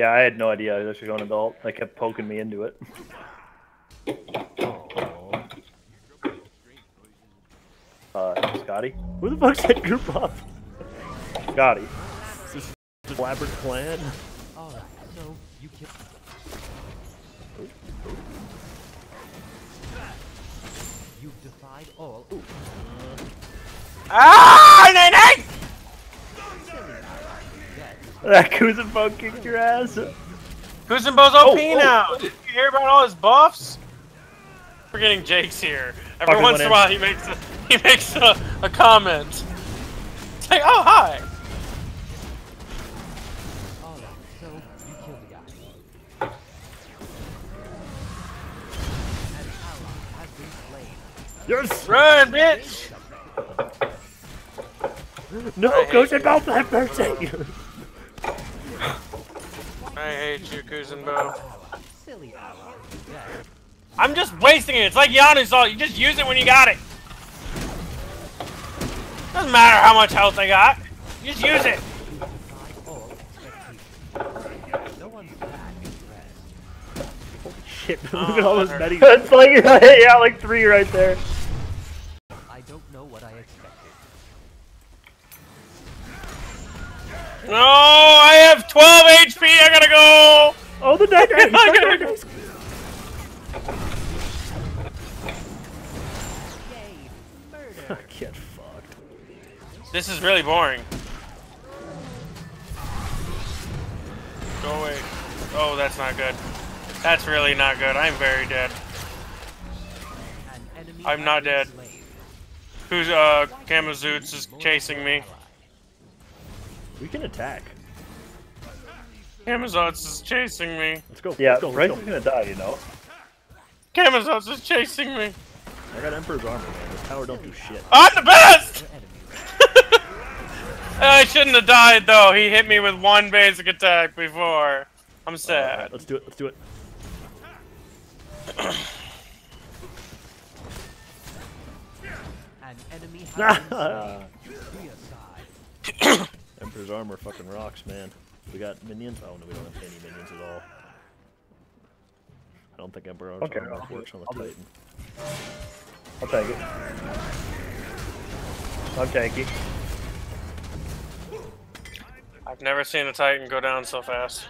Yeah, I had no idea I was actually going adult. They kept poking me into it. Oh. Uh, Scotty? Who the fuck's that group up? Scotty. Just elaborate plan. Alright, so you kill. You've defied all. Ooh, Ah! Nay, nay! That Kuzenbo kicked your ass. Kuzenbo's OP Oh, now. oh. Did you hear about all his buffs? We're getting Jake's here. Every Fucking once in a while he makes a he makes a, a comment. It's like, oh hi. so you killed the guy. An ally has been. Yes! Run, bitch! No, I hate Ghost you. and Bell mercy! I hate you, Kuzenbo. Silly ally. I'm just wasting it. It's like Giannis all. You just use it when you got it. Doesn't matter how much health I got. You just use it. Defied all expectations. No one's that impressed. Shit, Oh, look at all those medics. hurt. medis. it's like, yeah, like three right there. I don't know what I expected. No, I have 12 HP. I gotta go. Oh, the deck! I gotta-! Murder! Get fucked. This is really boring. Go away. Oh, that's not good. That's really not good. I'm very dead. I'm not dead. Who's uh Camazotz is chasing me. We can attack. Camazotz is chasing me. Let's go. Yeah, let's go, Bryce let's is gonna die, you know. Camazotz is chasing me. I got Emperor's armor, man. This tower don't do shit. I'm the best! I shouldn't have died though. He hit me with one basic attack before. I'm Alright, sad. let's do it. Let's do it. An enemy has been slain. Ah. Emperor's armor fucking rocks, man. We got minions. Oh no, we don't have any minions at all. I don't think Emperor's Okay, armor I'll works on the I'll. Titan. I'll take it. I'm tanky. I've never seen a Titan go down so fast.